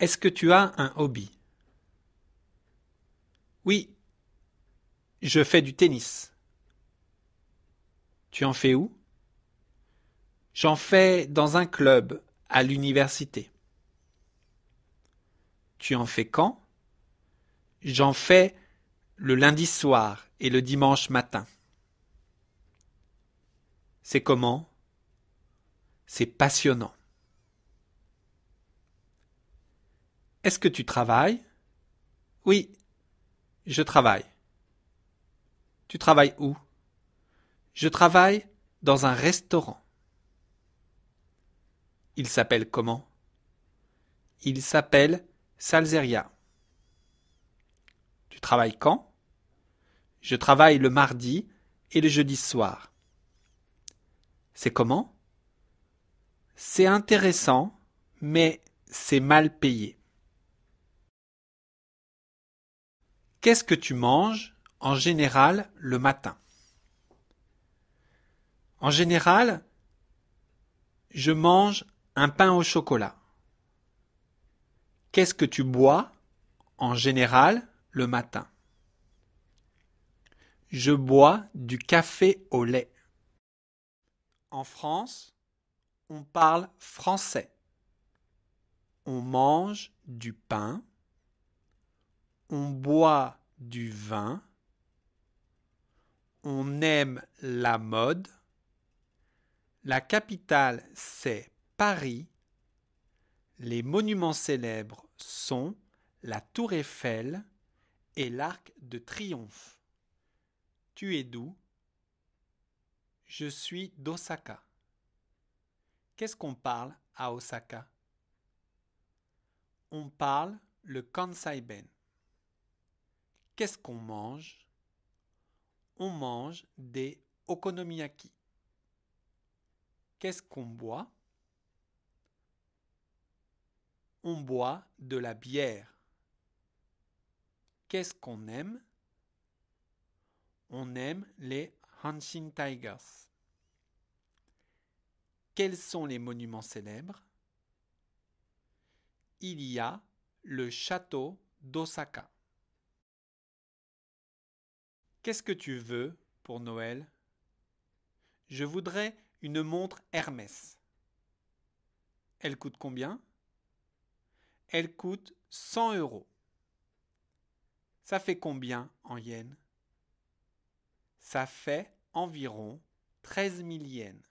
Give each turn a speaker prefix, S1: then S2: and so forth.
S1: Est-ce que tu as un hobby? Oui, je fais du tennis. Tu en fais où? J'en fais dans un club à l'université. Tu en fais quand? J'en fais le lundi soir et le dimanche matin. C'est comment? C'est passionnant. Est-ce que tu travailles? Oui, je travaille. Tu travailles où? Je travaille dans un restaurant. Il s'appelle comment? Il s'appelle Salzeria. Tu travailles quand? Je travaille le mardi et le jeudi soir. C'est comment? C'est intéressant, mais c'est mal payé. Qu'est-ce que tu manges en général le matin? En général, je mange un pain au chocolat. Qu'est-ce que tu bois en général le matin? Je bois du café au lait. En France, on parle français. On mange du pain. On boit du vin. On aime la mode. La capitale, c'est Paris, les monuments célèbres sont la Tour Eiffel et l'Arc de Triomphe. Tu es d'où? Je suis d'Osaka. Qu'est-ce qu'on parle à Osaka? On parle le Kansai-ben. Qu'est-ce qu'on mange? On mange des okonomiyaki. Qu'est-ce qu'on boit? On boit de la bière. Qu'est-ce qu'on aime? On aime les Hanshin Tigers. Quels sont les monuments célèbres? Il y a le château d'Osaka. Qu'est-ce que tu veux pour Noël? Je voudrais une montre Hermès. Elle coûte combien? Elle coûte 100 euros. Ça fait combien en yens? Ça fait environ 13 000 yens.